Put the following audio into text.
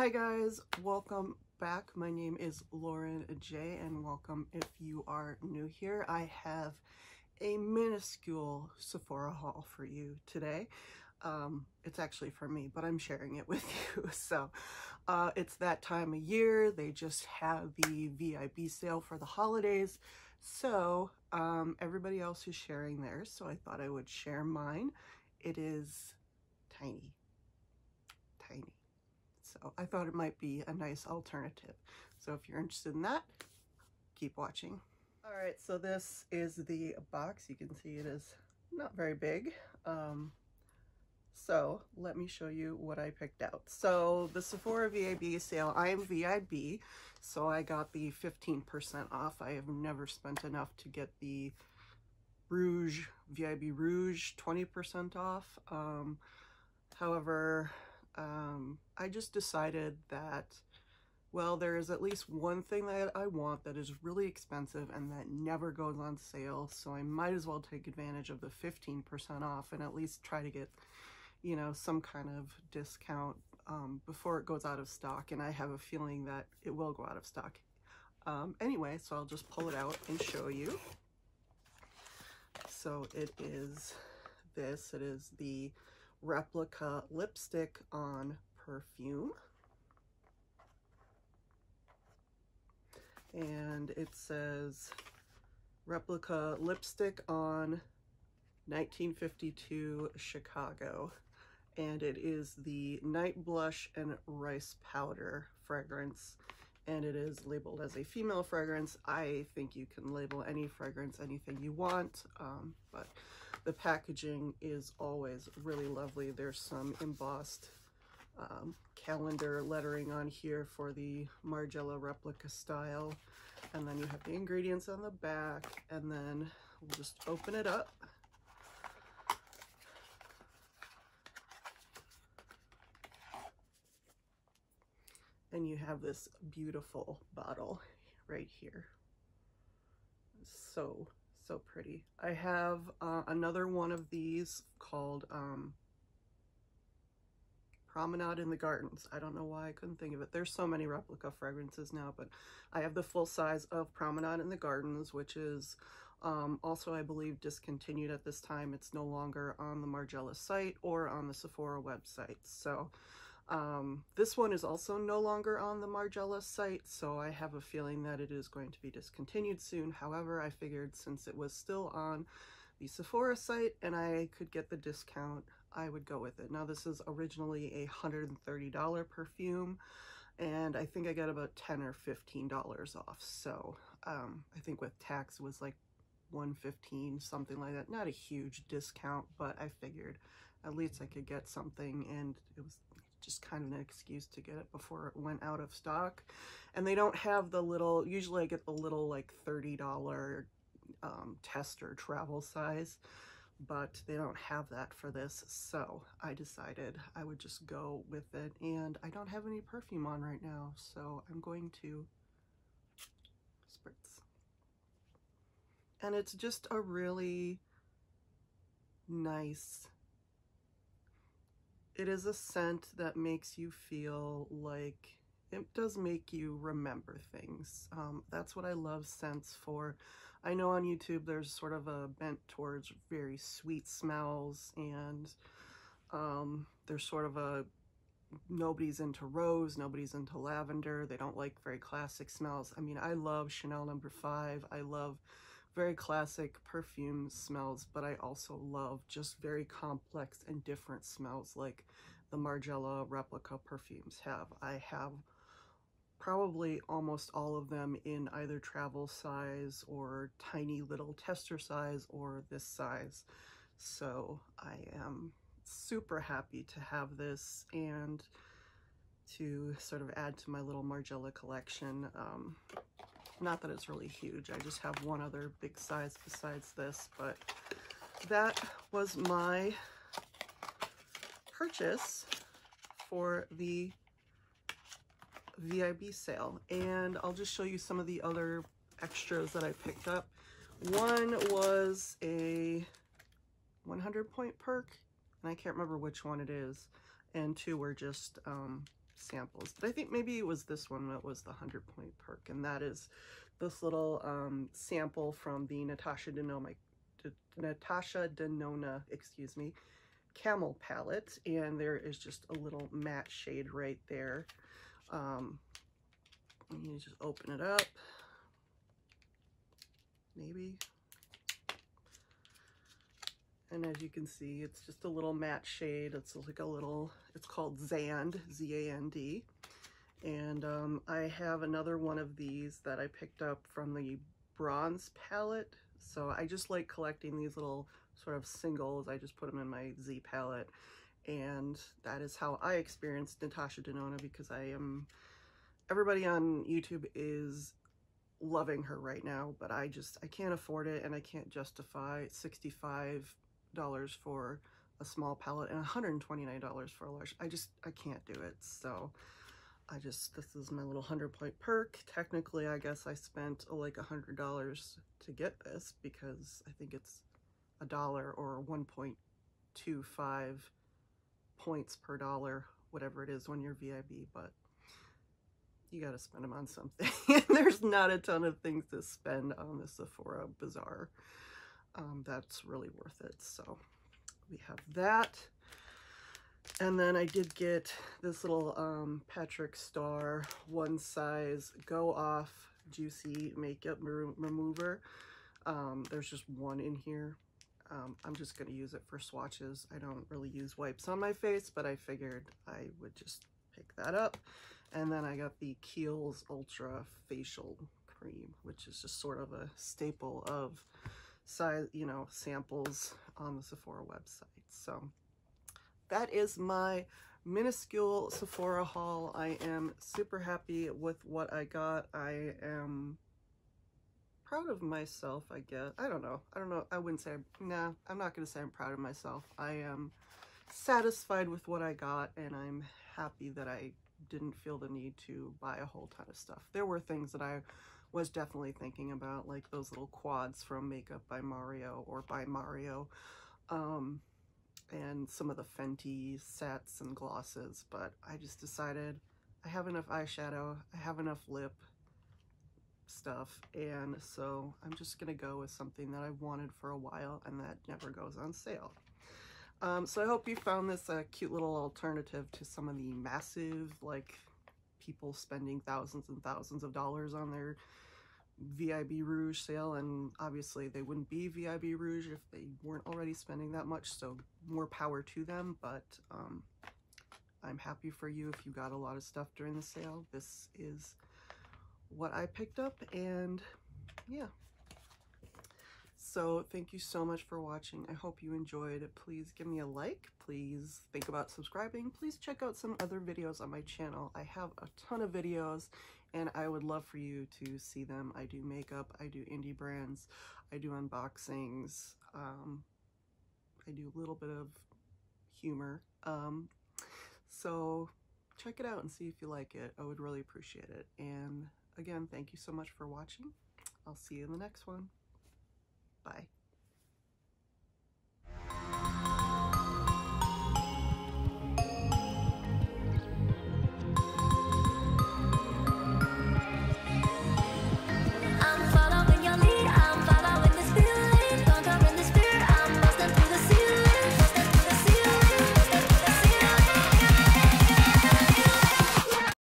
Hi guys, welcome back. My name is Lauren J and welcome if you are new here. I have a minuscule Sephora haul for you today. Um, it's actually for me, but I'm sharing it with you. So uh, it's that time of year. They just have the VIB sale for the holidays. So um, everybody else is sharing theirs, so I thought I would share mine. It is tiny, tiny. So I thought it might be a nice alternative. So if you're interested in that, keep watching. All right, so this is the box. You can see it is not very big. Um, so let me show you what I picked out. So the Sephora VIB sale, I am VIB, so I got the 15% off. I have never spent enough to get the Rouge, VIB Rouge 20% off. Um, however, um, I just decided that, well, there is at least one thing that I want that is really expensive and that never goes on sale. So I might as well take advantage of the 15% off and at least try to get, you know, some kind of discount um, before it goes out of stock. And I have a feeling that it will go out of stock. Um, anyway, so I'll just pull it out and show you. So it is this, it is the replica lipstick on perfume. And it says replica lipstick on 1952 Chicago. And it is the Night Blush and Rice Powder fragrance. And it is labeled as a female fragrance. I think you can label any fragrance anything you want, um, but the packaging is always really lovely. There's some embossed um, calendar lettering on here for the Margiela replica style. And then you have the ingredients on the back. And then we'll just open it up. And you have this beautiful bottle right here. So so pretty. I have uh, another one of these called um, Promenade in the Gardens. I don't know why I couldn't think of it. There's so many replica fragrances now, but I have the full size of Promenade in the Gardens, which is um, also, I believe, discontinued at this time. It's no longer on the Margiela site or on the Sephora website. So um, this one is also no longer on the Margiela site, so I have a feeling that it is going to be discontinued soon. However, I figured since it was still on the Sephora site and I could get the discount, I would go with it. Now this is originally a $130 perfume and I think I got about 10 or $15 off. So um, I think with tax was like 115 something like that. Not a huge discount, but I figured at least I could get something and it was just kind of an excuse to get it before it went out of stock. And they don't have the little, usually I get the little like $30 um, tester travel size, but they don't have that for this. So I decided I would just go with it. And I don't have any perfume on right now, so I'm going to spritz. And it's just a really nice it is a scent that makes you feel like it does make you remember things. Um, that's what I love scents for. I know on YouTube there's sort of a bent towards very sweet smells and um, there's sort of a nobody's into rose, nobody's into lavender. They don't like very classic smells. I mean, I love Chanel number no. 5. I love very classic perfume smells, but I also love just very complex and different smells like the Margiela replica perfumes have. I have probably almost all of them in either travel size or tiny little tester size or this size. So I am super happy to have this and to sort of add to my little Margiela collection. Um, not that it's really huge. I just have one other big size besides this, but that was my purchase for the VIB sale. And I'll just show you some of the other extras that I picked up. One was a 100 point perk, and I can't remember which one it is. And two were just um, samples. But I think maybe it was this one that was the 100 point perk. And that is this little um, sample from the Natasha Denona, Natasha Denona, excuse me, Camel palette. And there is just a little matte shade right there. Um, you just open it up. Maybe. And as you can see, it's just a little matte shade. It's like a little, it's called Zand, Z-A-N-D. And um, I have another one of these that I picked up from the bronze palette. So I just like collecting these little sort of singles. I just put them in my Z palette. And that is how I experienced Natasha Denona because I am, everybody on YouTube is loving her right now, but I just, I can't afford it and I can't justify 65 dollars for a small palette and $129 for a large. I just, I can't do it. So I just, this is my little 100 point perk. Technically, I guess I spent like a $100 to get this because I think it's a dollar or 1.25 points per dollar, whatever it is when you're VIB, but you got to spend them on something. And there's not a ton of things to spend on the Sephora Bazaar um, that's really worth it. So we have that. And then I did get this little um, Patrick Starrr one size go off juicy makeup remover. Um, there's just one in here. Um, I'm just going to use it for swatches. I don't really use wipes on my face, but I figured I would just pick that up. And then I got the Kiehl's Ultra Facial Cream, which is just sort of a staple of size, you know, samples on the Sephora website. So that is my minuscule Sephora haul. I am super happy with what I got. I am proud of myself, I guess. I don't know. I don't know. I wouldn't say, nah, I'm not going to say I'm proud of myself. I am satisfied with what I got and I'm happy that I didn't feel the need to buy a whole ton of stuff. There were things that I was definitely thinking about, like those little quads from Makeup by Mario or by Mario, um, and some of the Fenty sets and glosses, but I just decided I have enough eyeshadow, I have enough lip stuff, and so I'm just to go with something that I've wanted for a while and that never goes on sale. Um, so I hope you found this a cute little alternative to some of the massive, like, people spending thousands and thousands of dollars on their VIB Rouge sale and obviously they wouldn't be VIB Rouge if they weren't already spending that much so more power to them but um, I'm happy for you if you got a lot of stuff during the sale. This is what I picked up and yeah. So thank you so much for watching. I hope you enjoyed. Please give me a like. Please think about subscribing. Please check out some other videos on my channel. I have a ton of videos and I would love for you to see them. I do makeup, I do indie brands, I do unboxings, um, I do a little bit of humor. Um, so check it out and see if you like it. I would really appreciate it. And again, thank you so much for watching. I'll see you in the next one. Bye.